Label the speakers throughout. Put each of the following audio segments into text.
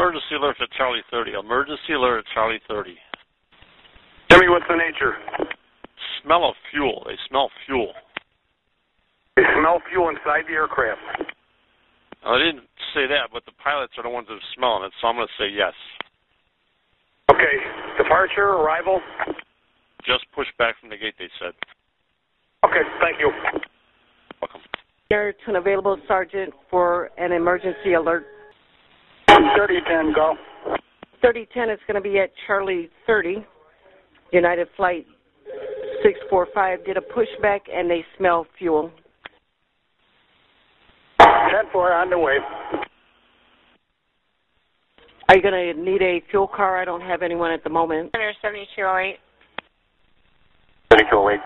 Speaker 1: Emergency alert to Charlie 30. Emergency alert to Charlie 30.
Speaker 2: Jimmy, what's the nature?
Speaker 1: Smell of fuel. They smell fuel.
Speaker 2: They smell fuel inside the aircraft.
Speaker 1: I didn't say that, but the pilots are the ones that are smelling it, so I'm going to say yes.
Speaker 2: Okay, departure, arrival.
Speaker 1: Just push back from the gate, they said.
Speaker 2: Okay, thank you.
Speaker 1: Welcome.
Speaker 3: There to an available sergeant for an emergency alert.
Speaker 2: 3010, go.
Speaker 3: 3010 is going to be at Charlie 30. United Flight 645 did a pushback and they smell fuel.
Speaker 2: 10-4 on the way.
Speaker 3: Are you going to need a fuel car? I don't have anyone at the moment.
Speaker 4: Center 7208,
Speaker 2: 3208.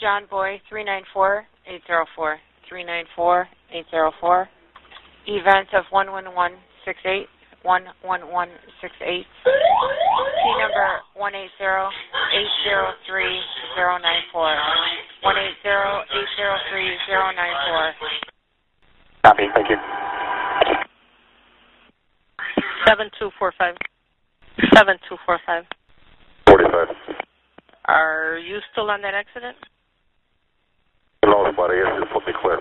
Speaker 4: John Boy 394-804, 394-804. Event of 11168, 11168. P number 180-803-094, 180-803-094.
Speaker 2: Copy, thank you.
Speaker 5: 7245. 7245.
Speaker 2: 45.
Speaker 5: Are you still on that accident?
Speaker 2: No, buddy, it's just me clear.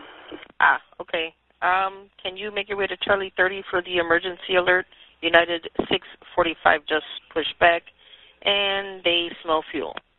Speaker 5: Ah, okay. Um, can you make your way to Charlie 30 for the emergency alert? United 645 just pushed back, and they smell fuel.
Speaker 2: 99 en route.